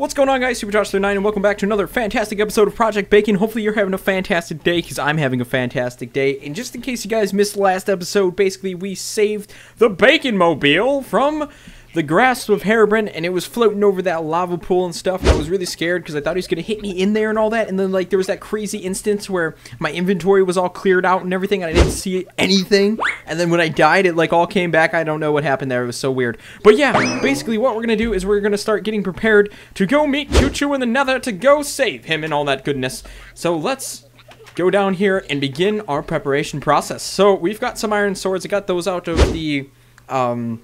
What's going on guys, Super Josh 9 and welcome back to another fantastic episode of Project Bacon. Hopefully you're having a fantastic day, because I'm having a fantastic day. And just in case you guys missed last episode, basically we saved the Bacon Mobile from the grasp of Herobrine, and it was floating over that lava pool and stuff. I was really scared because I thought he was going to hit me in there and all that. And then, like, there was that crazy instance where my inventory was all cleared out and everything, and I didn't see anything. And then when I died, it, like, all came back. I don't know what happened there. It was so weird. But yeah, basically, what we're going to do is we're going to start getting prepared to go meet Choo-Choo in the nether to go save him and all that goodness. So let's go down here and begin our preparation process. So we've got some iron swords. I got those out of the... Um,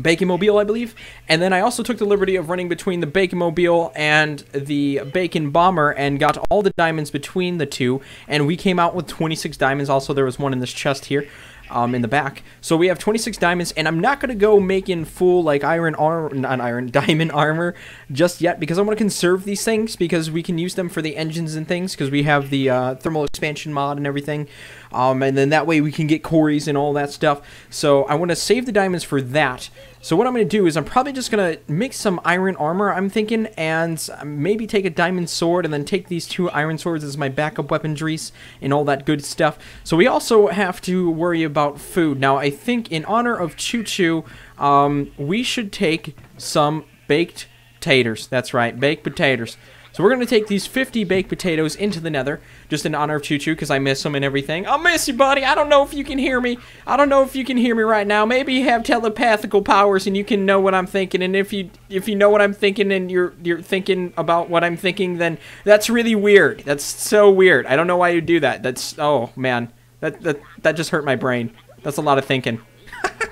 Bacon Mobile, I believe. And then I also took the liberty of running between the Bacon Mobile and the Bacon Bomber and got all the diamonds between the two. And we came out with 26 diamonds. Also, there was one in this chest here um, in the back. So we have 26 diamonds, and I'm not going to go making full, like, iron armor, not iron, diamond armor just yet, because I want to conserve these things, because we can use them for the engines and things, because we have the uh, thermal expansion mod and everything, um, and then that way we can get quarries and all that stuff. So I want to save the diamonds for that. So what I'm going to do is I'm probably just going to make some iron armor, I'm thinking, and maybe take a diamond sword and then take these two iron swords as my backup weaponries and all that good stuff. So we also have to worry about food. Now, I think in honor of Choo Choo, um, we should take some baked taters. That's right, baked potatoes. So we're going to take these 50 baked potatoes into the nether, just in honor of Choo Choo, because I miss him and everything. I miss you, buddy. I don't know if you can hear me. I don't know if you can hear me right now. Maybe you have telepathical powers and you can know what I'm thinking. And if you if you know what I'm thinking and you're you're thinking about what I'm thinking, then that's really weird. That's so weird. I don't know why you do that. That's oh man, that that that just hurt my brain. That's a lot of thinking.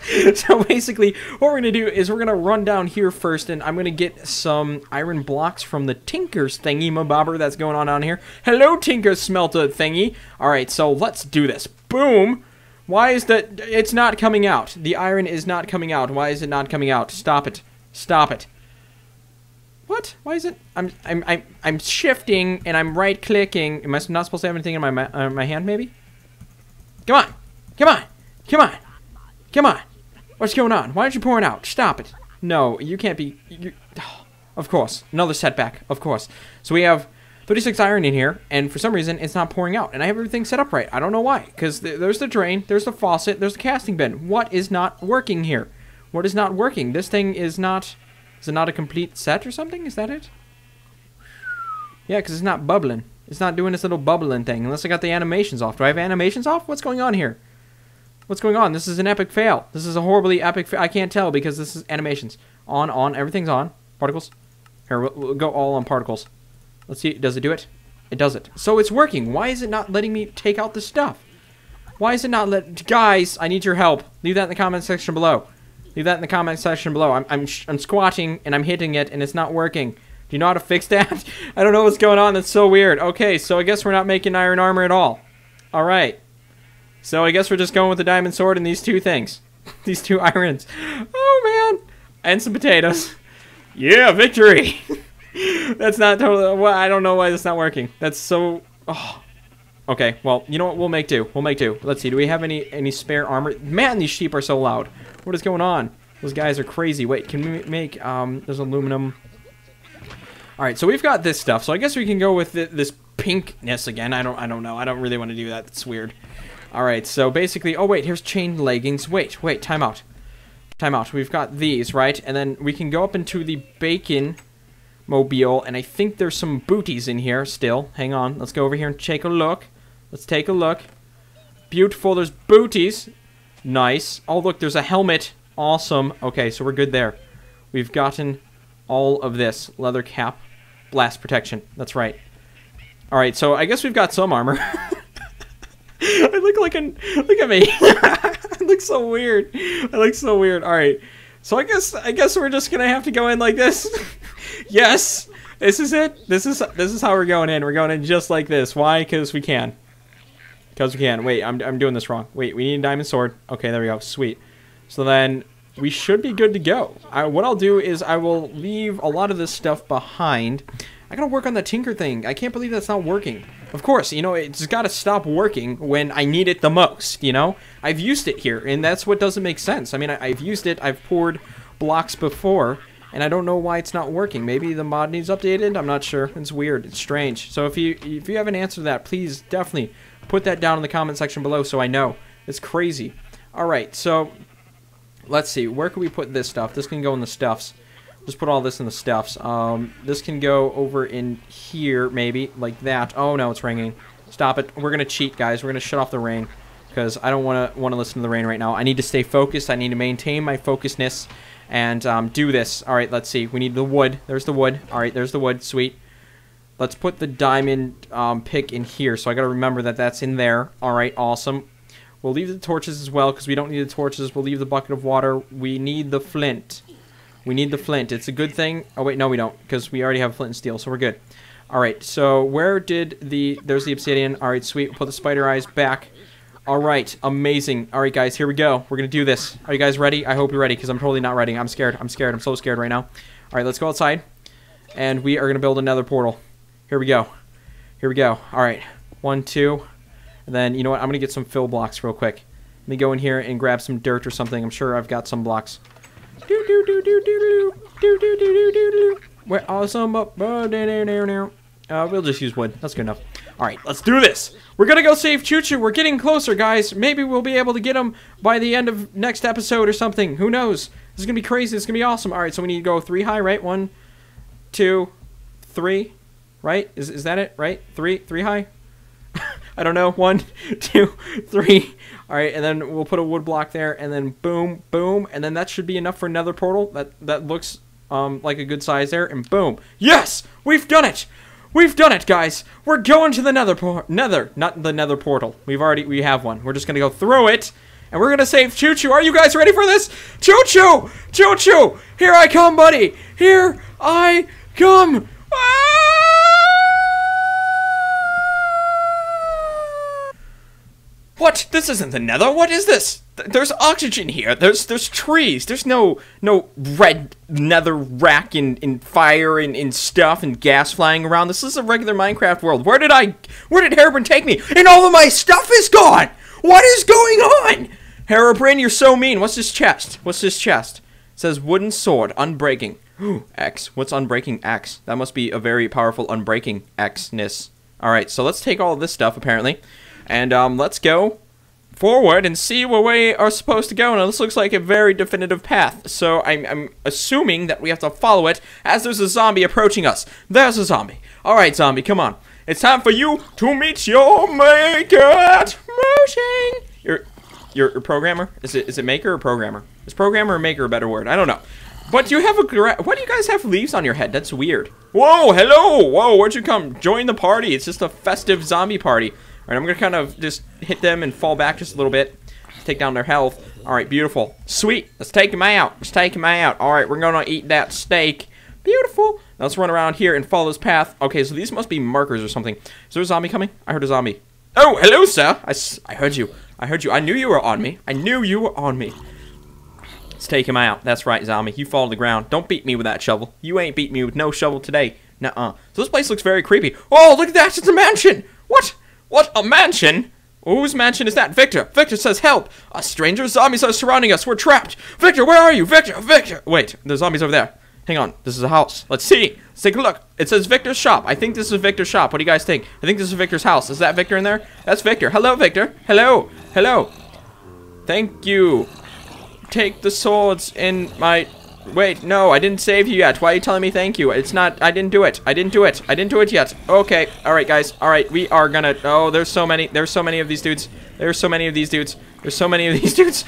so basically, what we're going to do is we're going to run down here first, and I'm going to get some iron blocks from the Tinker's thingy mabobber that's going on down here. Hello, Tinker Smelter thingy. All right, so let's do this. Boom. Why is that? It's not coming out. The iron is not coming out. Why is it not coming out? Stop it. Stop it. What? Why is it? I'm I'm I'm I'm shifting and I'm right clicking. Am I not supposed to have anything in my uh, my hand? Maybe. Come on. Come on. Come on. Come on. What's going on? Why aren't you pouring out? Stop it. No, you can't be... You, of course. Another setback. Of course. So we have 36 iron in here, and for some reason, it's not pouring out. And I have everything set up right. I don't know why. Because th there's the drain, there's the faucet, there's the casting bin. What is not working here? What is not working? This thing is not... Is it not a complete set or something? Is that it? Yeah, because it's not bubbling. It's not doing this little bubbling thing. Unless I got the animations off. Do I have animations off? What's going on here? What's going on? This is an epic fail. This is a horribly epic I can't tell because this is animations. On, on, everything's on. Particles. Here, we'll, we'll, go all on particles. Let's see, does it do it? It does it. So it's working. Why is it not letting me take out the stuff? Why is it not let... Guys, I need your help. Leave that in the comment section below. Leave that in the comment section below. I'm, I'm, I'm squatting and I'm hitting it and it's not working. Do you know how to fix that? I don't know what's going on. That's so weird. Okay, so I guess we're not making iron armor at all. Alright. So I guess we're just going with the diamond sword and these two things. these two irons. Oh, man. And some potatoes. Yeah, victory! that's not totally... Well, I don't know why that's not working. That's so... Oh. Okay, well, you know what? We'll make do. We'll make do. Let's see. Do we have any, any spare armor? Man, these sheep are so loud. What is going on? Those guys are crazy. Wait, can we make... Um, there's aluminum... Alright, so we've got this stuff. So I guess we can go with this pinkness again. I don't I don't know. I don't really want to do that. It's weird. Alright, so basically... Oh, wait, here's chain leggings. Wait, wait, time out. Time out. We've got these, right? And then we can go up into the bacon mobile, and I think there's some booties in here still. Hang on. Let's go over here and take a look. Let's take a look. Beautiful. There's booties. Nice. Oh, look, there's a helmet. Awesome. Okay, so we're good there. We've gotten all of this. Leather cap. Blast protection. That's right. Alright, so I guess we've got some armor. Look like an look at me. I look so weird. I look so weird. All right. So I guess I guess we're just gonna have to go in like this. yes, this is it. This is this is how we're going in. We're going in just like this. Why? Because we can. Because we can. Wait, I'm I'm doing this wrong. Wait, we need a diamond sword. Okay, there we go. Sweet. So then we should be good to go. I, what I'll do is I will leave a lot of this stuff behind. I gotta work on the tinker thing. I can't believe that's not working. Of course, you know, it's got to stop working when I need it the most, you know? I've used it here, and that's what doesn't make sense. I mean, I, have used it, I've poured blocks before, and I don't know why it's not working. Maybe the mod needs updated. I'm not sure. It's weird. It's strange. So if you if you have an answer to that, please definitely put that down in the comment section below so I know. It's crazy. All right, so let's see. Where can we put this stuff? This can go in the stuffs. Just put all this in the stuffs. Um, this can go over in here, maybe, like that. Oh, no, it's ringing. Stop it. We're going to cheat, guys. We're going to shut off the rain because I don't want to want to listen to the rain right now. I need to stay focused. I need to maintain my focusedness and um, do this. All right, let's see. We need the wood. There's the wood. All right, there's the wood. Sweet. Let's put the diamond um, pick in here. So I got to remember that that's in there. All right, awesome. We'll leave the torches as well because we don't need the torches. We'll leave the bucket of water. We need the flint. We need the flint. It's a good thing. Oh, wait, no, we don't because we already have flint and steel, so we're good. All right, so where did the... There's the obsidian. All right, sweet. We'll put the spider eyes back. All right, amazing. All right, guys, here we go. We're going to do this. Are you guys ready? I hope you're ready because I'm totally not ready. I'm scared. I'm scared. I'm so scared right now. All right, let's go outside. And we are going to build another portal. Here we go. Here we go. All right, one, two. And then, you know what? I'm going to get some fill blocks real quick. Let me go in here and grab some dirt or something. I'm sure I've got some blocks. Do do do do do do do do do do do. Where awesome. Uh, we'll just use wood. That's good enough. All right, let's do this. We're gonna go save Choo Choo. We're getting closer, guys. Maybe we'll be able to get him by the end of next episode or something. Who knows? This is gonna be crazy. This is gonna be awesome. All right, so we need to go three high, right? One, two, three, right? Is is that it? Right? Three, three high. I don't know. One, two, three. All right, and then we'll put a wood block there, and then boom, boom, and then that should be enough for another portal. That that looks um, like a good size there, and boom. Yes, we've done it. We've done it, guys. We're going to the nether por nether, not the nether portal. We've already we have one. We're just gonna go through it, and we're gonna save Choo Choo. Are you guys ready for this? Choo Choo, Choo Choo, here I come, buddy. Here I come. What? This isn't the nether. What is this? There's oxygen here. There's there's trees. There's no no red nether rack and, and fire and, and stuff and gas flying around. This is a regular Minecraft world. Where did I where did Herobrine take me? And all of my stuff is gone! What is going on? Herobrine, you're so mean. What's this chest? What's this chest? It says wooden sword, unbreaking. Ooh, X. What's unbreaking X? That must be a very powerful unbreaking X-ness. Alright, so let's take all this stuff, apparently. And um, let's go forward and see where we are supposed to go. Now, this looks like a very definitive path, so I'm, I'm assuming that we have to follow it as there's a zombie approaching us. There's a zombie. All right, zombie, come on. It's time for you to meet your maker. Motion. You're, you're programmer? Is it is it maker or programmer? Is programmer or maker a better word? I don't know. But you have a what do you guys have leaves on your head? That's weird. Whoa, hello, whoa, where'd you come? Join the party. It's just a festive zombie party. Alright, I'm gonna kind of just hit them and fall back just a little bit. Take down their health. Alright, beautiful. Sweet. Let's take them out. Let's take them out. Alright, we're gonna eat that steak. Beautiful. Now let's run around here and follow this path. Okay, so these must be markers or something. Is there a zombie coming? I heard a zombie. Oh, hello, sir. I, I heard you. I heard you. I knew you were on me. I knew you were on me. Let's take him out. That's right, zombie. You fall to the ground. Don't beat me with that shovel. You ain't beat me with no shovel today. Nuh-uh. So this place looks very creepy. Oh, look at that. It's a mansion. What? A mansion? Whose mansion is that? Victor! Victor says help! A stranger zombies are surrounding us! We're trapped! Victor, where are you? Victor! Victor! Wait, there's zombies over there. Hang on, this is a house. Let's see. Let's take a look. It says Victor's shop. I think this is Victor's shop. What do you guys think? I think this is Victor's house. Is that Victor in there? That's Victor. Hello, Victor. Hello. Hello. Thank you. Take the swords in my Wait, no, I didn't save you yet. Why are you telling me thank you? It's not, I didn't do it. I didn't do it. I didn't do it yet. Okay, alright guys, alright, we are gonna, oh, there's so many, there's so many of these dudes. There's so many of these dudes. There's so many of these dudes.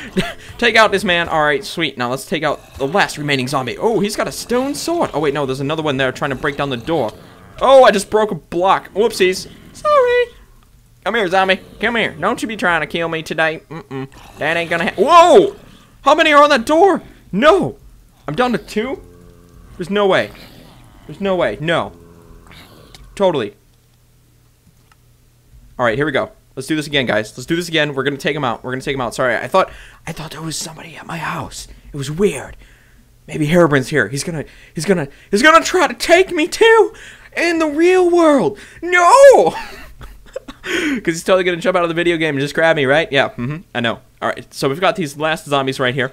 take out this man. Alright, sweet. Now let's take out the last remaining zombie. Oh, he's got a stone sword. Oh, wait, no, there's another one there trying to break down the door. Oh, I just broke a block. Whoopsies. Sorry. Come here, zombie. Come here. Don't you be trying to kill me today. Mm-mm. That ain't gonna happen. Whoa! How many are on that door? No! I'm down to two? There's no way. There's no way. No. Totally. Alright, here we go. Let's do this again, guys. Let's do this again. We're gonna take him out. We're gonna take him out. Sorry, I thought I thought there was somebody at my house. It was weird. Maybe Herobrine's here. He's gonna he's gonna he's gonna try to take me too in the real world. No! Because he's totally gonna jump out of the video game and just grab me, right? Yeah, mm-hmm. I know. Alright, so we've got these last zombies right here.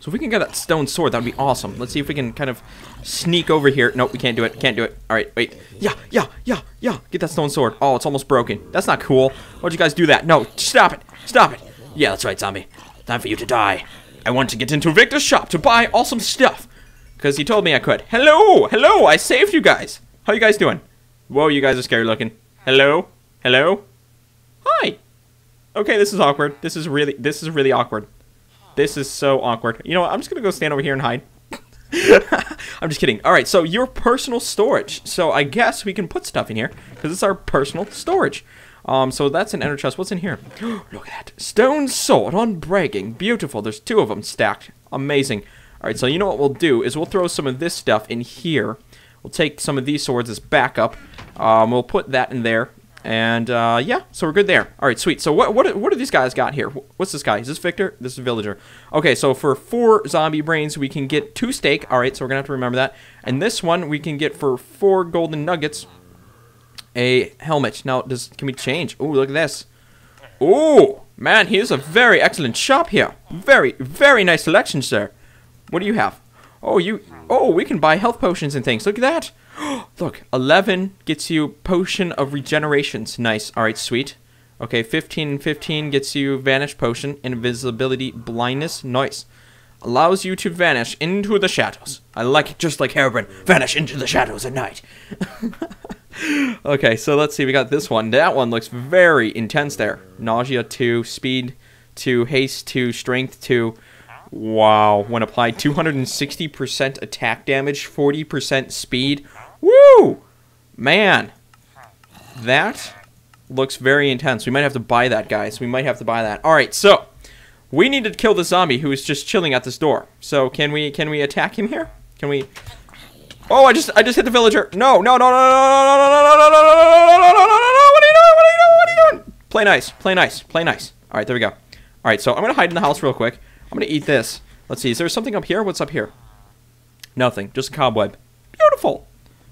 So if we can get that stone sword, that would be awesome. Let's see if we can kind of sneak over here. Nope, we can't do it. Can't do it. All right, wait. Yeah, yeah, yeah, yeah. Get that stone sword. Oh, it's almost broken. That's not cool. Why'd you guys do that? No, stop it. Stop it. Yeah, that's right, zombie. Time for you to die. I want to get into Victor's shop to buy awesome stuff. Because he told me I could. Hello! Hello! I saved you guys! How you guys doing? Whoa, you guys are scary looking. Hello? Hello? Hi! Okay, this is awkward. This is really, this is really awkward. This is so awkward. You know what? I'm just gonna go stand over here and hide. I'm just kidding. All right, so your personal storage. So I guess we can put stuff in here because it's our personal storage. Um, so that's an ender chest. What's in here? Look at that. Stone sword unbreaking. Beautiful. There's two of them stacked. Amazing. All right, so you know what we'll do is we'll throw some of this stuff in here. We'll take some of these swords as backup. Um, we'll put that in there. And uh, yeah, so we're good there. All right, sweet. So what what what do these guys got here? What's this guy? Is this Victor? This is Villager. Okay, so for four zombie brains, we can get two steak. All right, so we're gonna have to remember that. And this one we can get for four golden nuggets. A helmet. Now, does can we change? Oh, look at this. Oh, man, here's a very excellent shop here. Very very nice selection, sir. What do you have? Oh, you. Oh, we can buy health potions and things. Look at that. Look, 11 gets you Potion of Regenerations. Nice. All right, sweet. Okay, 15 and 15 gets you Vanish Potion, Invisibility, Blindness. Nice. Allows you to vanish into the shadows. I like it just like Herobrine. Vanish into the shadows at night. okay, so let's see. We got this one. That one looks very intense there. Nausea 2, Speed 2, Haste 2, Strength 2. Wow. When applied, 260% attack damage, 40% speed. Woo! Man. That looks very intense. We might have to buy that, guys. We might have to buy that. Alright, so. We need to kill the zombie who is just chilling at this door. So, can we can we attack him here? Can we... Oh, I just I just hit the villager. No, no, no, no, no, no, no, no, no, no, no, no, no, no, no, no, no, What are you doing? What are you doing? What are you doing? Play nice. Play nice. Play nice. Alright, there we go. Alright, so I'm to hide in the house real quick. I'm going to eat this. Let's see. Is there something up here? What's up here? Nothing. Just a cobweb. Beautiful.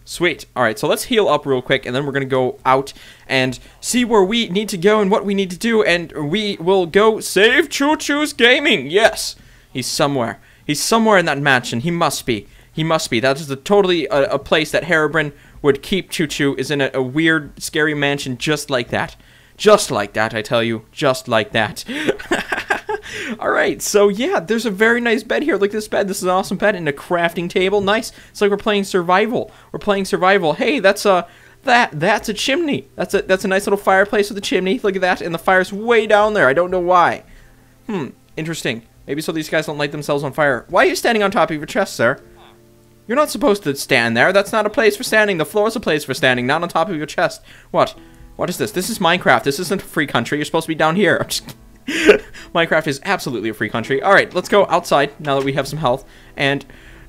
Sweet. Alright, so let's heal up real quick, and then we're going to go out and see where we need to go and what we need to do, and we will go save Choo Choo's Gaming. Yes. He's somewhere. He's somewhere in that mansion. He must be. He must be. That is a totally a, a place that Herobrine would keep Choo Choo, is in a, a weird, scary mansion just like that. Just like that, I tell you. Just like that. Alright, so yeah, there's a very nice bed here. Look at this bed. This is an awesome bed and a crafting table. Nice. It's like we're playing survival. We're playing survival. Hey, that's a that that's a chimney. That's a that's a nice little fireplace with a chimney. Look at that. And the fire's way down there. I don't know why. Hmm, interesting. Maybe so these guys don't light themselves on fire. Why are you standing on top of your chest, sir? You're not supposed to stand there. That's not a place for standing. The floor is a place for standing, not on top of your chest. What? What is this? This is Minecraft. This isn't a free country. You're supposed to be down here. Minecraft is absolutely a free country. Alright, let's go outside now that we have some health. And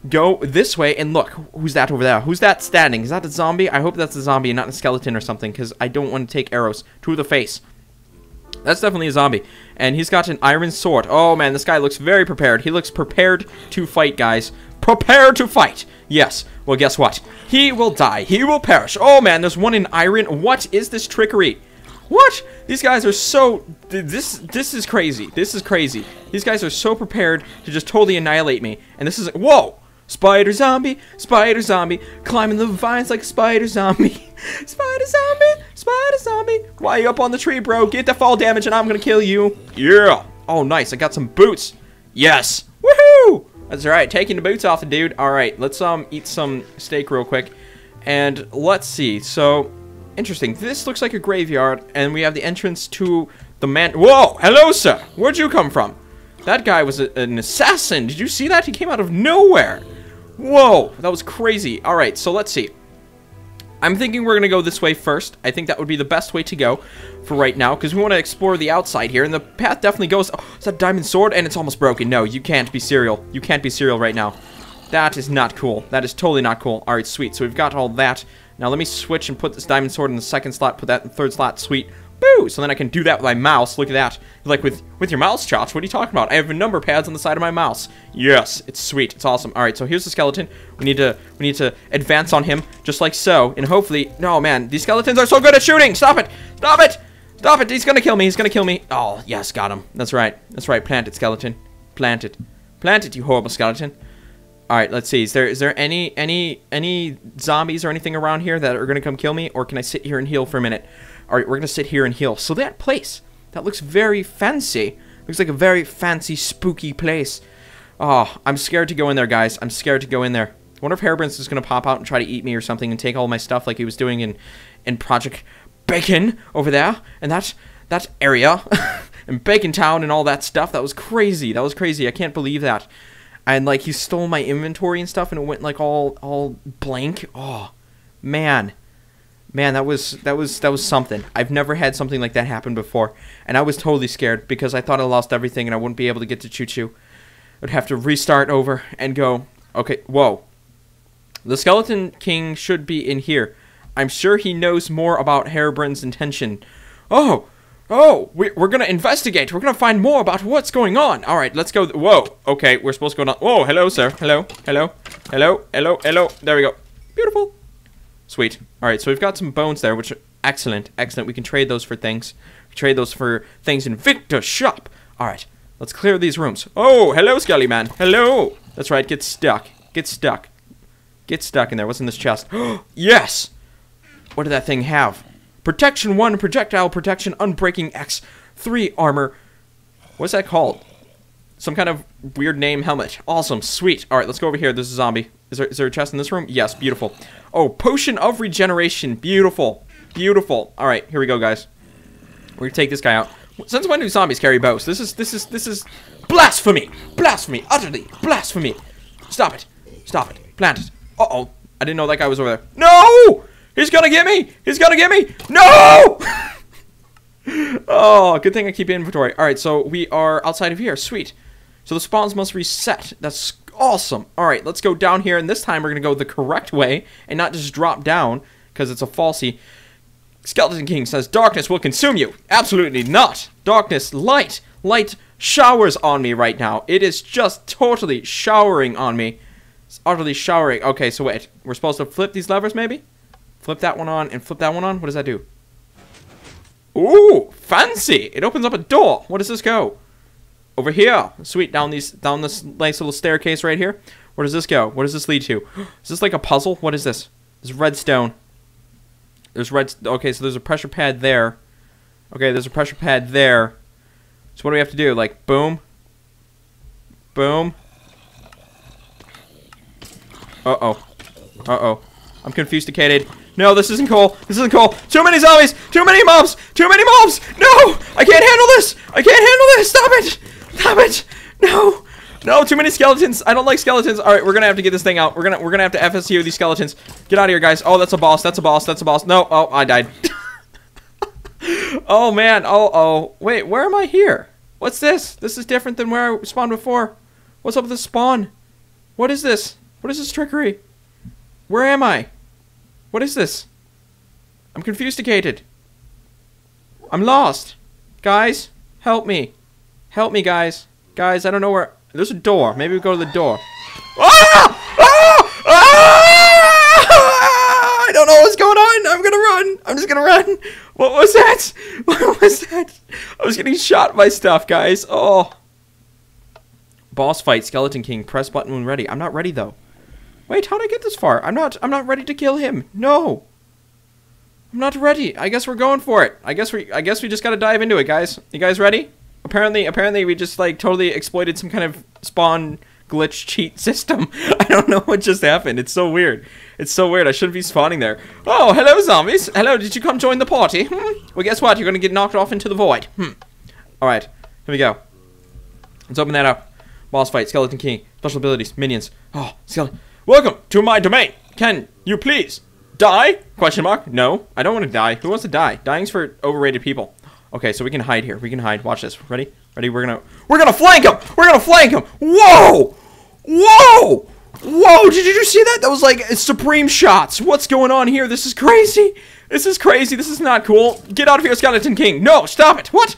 go this way. And look, who's that over there? Who's that standing? Is that a zombie? I hope that's a zombie and not a skeleton or something. Because I don't want to take arrows to the face. That's definitely a zombie. And he's got an iron sword. Oh, man, this guy looks very prepared. He looks prepared to fight, guys. Prepare to fight. Yes. Well, guess what? He will die. He will perish. Oh, man, there's one in iron. What is this trickery? What? These guys are so... This this is crazy. This is crazy. These guys are so prepared to just totally annihilate me. And this is... Whoa! Spider zombie, spider zombie, climbing the vines like spider zombie. spider zombie, spider zombie. Why are you up on the tree, bro? Get the fall damage and I'm gonna kill you. Yeah. Oh, nice. I got some boots. Yes. Woohoo! That's right. Taking the boots off the dude. All right. Let's um eat some steak real quick. And let's see. So, interesting. This looks like a graveyard, and we have the entrance to the man. Whoa! Hello, sir. Where'd you come from? That guy was a, an assassin. Did you see that? He came out of nowhere. Whoa, that was crazy. All right, so let's see. I'm thinking we're going to go this way first. I think that would be the best way to go for right now, because we want to explore the outside here, and the path definitely goes... Oh, it's that diamond sword, and it's almost broken. No, you can't be serial. You can't be serial right now. That is not cool. That is totally not cool. All right, sweet. So we've got all that. Now let me switch and put this diamond sword in the second slot, put that in the third slot. Sweet. Boo! So then I can do that with my mouse. Look at that. Like with with your mouse, Josh. What are you talking about? I have number pads on the side of my mouse. Yes, it's sweet. It's awesome. All right, so here's the skeleton. We need to we need to advance on him just like so, and hopefully. No, man, these skeletons are so good at shooting. Stop it! Stop it! Stop it! He's gonna kill me. He's gonna kill me. Oh, yes, got him. That's right. That's right. Plant it, skeleton. Plant it. Plant it, you horrible skeleton. All right, let's see. Is there is there any any any zombies or anything around here that are gonna come kill me, or can I sit here and heal for a minute? All right, we're gonna sit here and heal. So that place that looks very fancy. Looks like a very fancy, spooky place. Oh, I'm scared to go in there, guys. I'm scared to go in there. I wonder if Herobrine's is gonna pop out and try to eat me or something and take all my stuff like he was doing in in Project Bacon over there and that that area and Bacon Town and all that stuff. That was crazy. That was crazy. I can't believe that and like he stole my inventory and stuff and it went like all all blank. Oh man. Man that was that was that was something. I've never had something like that happen before and i was totally scared because i thought i lost everything and i wouldn't be able to get to choo choo i'd have to restart over and go okay whoa. The skeleton king should be in here. I'm sure he knows more about Herobrine's intention. Oh Oh, we, we're gonna investigate. We're gonna find more about what's going on. All right, let's go. Whoa. Okay, we're supposed to go down. Whoa, hello, sir. Hello, hello, hello, hello, hello. There we go. Beautiful. Sweet. All right, so we've got some bones there, which are excellent, excellent. We can trade those for things. Trade those for things in Victor's shop. All right, let's clear these rooms. Oh, hello, Skelly Man. Hello. That's right. Get stuck. Get stuck. Get stuck in there. What's in this chest? yes. What did that thing have? Protection 1, projectile protection, unbreaking X, 3 armor. What's that called? Some kind of weird name helmet. Awesome, sweet. Alright, let's go over here. There's a zombie. Is there, is there a chest in this room? Yes, beautiful. Oh, potion of regeneration. Beautiful. Beautiful. Alright, here we go, guys. We're gonna take this guy out. Since when do zombies carry bows? This is, this is, this is blasphemy! Blasphemy! Utterly blasphemy! Stop it. Stop it. Plant it. Uh-oh. I didn't know that guy was over there. No! He's gonna get me! He's gonna get me! No! oh, good thing I keep inventory. Alright, so we are outside of here. Sweet. So the spawns must reset. That's awesome. Alright, let's go down here, and this time we're gonna go the correct way and not just drop down, because it's a falsy. Skeleton King says, Darkness will consume you. Absolutely not. Darkness, light, light showers on me right now. It is just totally showering on me. It's utterly showering. Okay, so wait. We're supposed to flip these levers, maybe? Flip that one on and flip that one on. What does that do? Ooh, fancy! It opens up a door. What does this go? Over here. Sweet, down these down this nice little staircase right here. Where does this go? What does this lead to? Is this like a puzzle? What is this? There's redstone. There's red okay, so there's a pressure pad there. Okay, there's a pressure pad there. So what do we have to do? Like boom. Boom. Uh-oh. Uh-oh. I'm confused, confused. No, this isn't cool. This isn't cool. Too many zombies. Too many mobs. Too many mobs. No, I can't handle this. I can't handle this. Stop it. Stop it. No. No, too many skeletons. I don't like skeletons. All right, we're gonna have to get this thing out. We're gonna we're gonna have to FSU these skeletons. Get out of here, guys. Oh, that's a boss. That's a boss. That's a boss. No. Oh, I died. oh man. Oh oh. Wait, where am I here? What's this? This is different than where I spawned before. What's up with the spawn? What is this? What is this trickery? Where am I? What is this? I'm confusticated. I'm lost. Guys, help me. Help me, guys. Guys, I don't know where... There's a door. Maybe we go to the door. Ah! Ah! Ah! I don't know what's going on. I'm gonna run. I'm just gonna run. What was that? What was that? I was getting shot by stuff, guys. Oh. Boss fight, Skeleton King. Press button when ready. I'm not ready, though. Wait, how'd I get this far? I'm not I'm not ready to kill him. No. I'm not ready. I guess we're going for it. I guess we I guess we just gotta dive into it, guys. You guys ready? Apparently apparently we just like totally exploited some kind of spawn glitch cheat system. I don't know what just happened. It's so weird. It's so weird. I shouldn't be spawning there. Oh, hello zombies. Hello, did you come join the party? Hmm? Well, guess what? You're gonna get knocked off into the void. Hmm. Alright, here we go. Let's open that up. Boss fight, Skeleton King, special abilities, minions. Oh, skeleton. Welcome to my domain. Can you please die? Question mark. No, I don't want to die. Who wants to die? Dying's for overrated people. Okay, so we can hide here. We can hide. Watch this. Ready? Ready? We're gonna we're gonna flank him. We're gonna flank him. Whoa! Whoa! Whoa! Did you see that? That was like supreme shots. What's going on here? This is crazy. This is crazy. This is not cool. Get out of here, Skeleton King. No, stop it. What?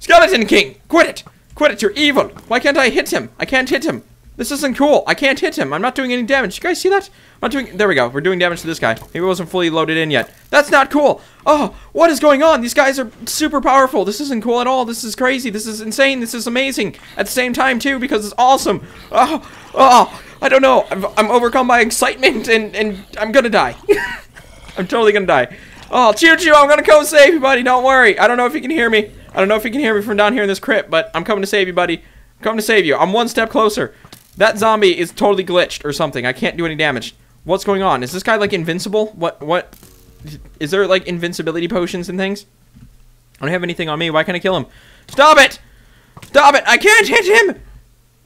Skeleton King, quit it. Quit it. You're evil. Why can't I hit him? I can't hit him. This isn't cool. I can't hit him. I'm not doing any damage. You guys see that? I'm not doing... There we go. We're doing damage to this guy. Maybe wasn't fully loaded in yet. That's not cool. Oh, what is going on? These guys are super powerful. This isn't cool at all. This is crazy. This is insane. This is amazing. At the same time, too, because it's awesome. Oh, oh, I don't know. I'm, I'm overcome by excitement, and, and I'm gonna die. I'm totally gonna die. Oh, Choo Choo, I'm gonna come save you, buddy. Don't worry. I don't know if you can hear me. I don't know if you can hear me from down here in this crypt, but I'm coming to save you, buddy. I'm coming to save you. I'm one step closer. That zombie is totally glitched or something. I can't do any damage. What's going on? Is this guy, like, invincible? What, what? Is there, like, invincibility potions and things? I don't have anything on me. Why can't I kill him? Stop it! Stop it! I can't hit him!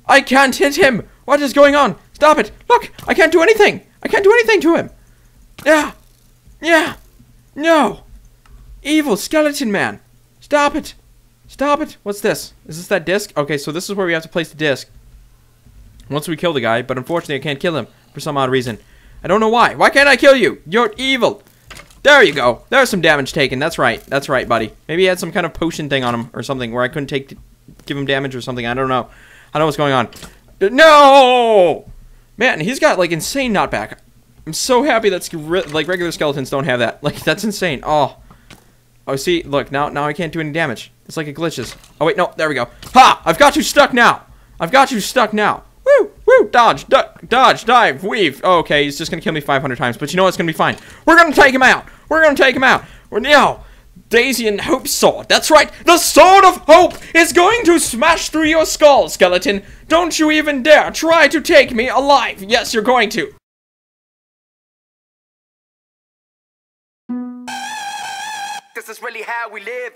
I can't hit him! What is going on? Stop it! Look! I can't do anything! I can't do anything to him! Yeah! Yeah! No! Evil skeleton man! Stop it! Stop it! What's this? Is this that disc? Okay, so this is where we have to place the disc. Once we kill the guy, but unfortunately I can't kill him for some odd reason. I don't know why. Why can't I kill you? You're evil. There you go. There's some damage taken. That's right. That's right, buddy. Maybe he had some kind of potion thing on him or something where I couldn't take give him damage or something. I don't know. I don't know what's going on. No! Man, he's got like insane knockback. I'm so happy that like regular skeletons don't have that. Like that's insane. Oh. Oh, see, look, now now I can't do any damage. It's like it glitches. Oh wait, no, there we go. Ha! I've got you stuck now. I've got you stuck now. Woo! Dodge! Dodge! Dive! Weave! Oh, okay, he's just gonna kill me 500 times, but you know what's gonna be fine. We're gonna take him out! We're gonna take him out! We're now! Daisy and Hope's sword. That's right! The Sword of Hope is going to smash through your skull, skeleton! Don't you even dare try to take me alive! Yes, you're going to! This is really how we live.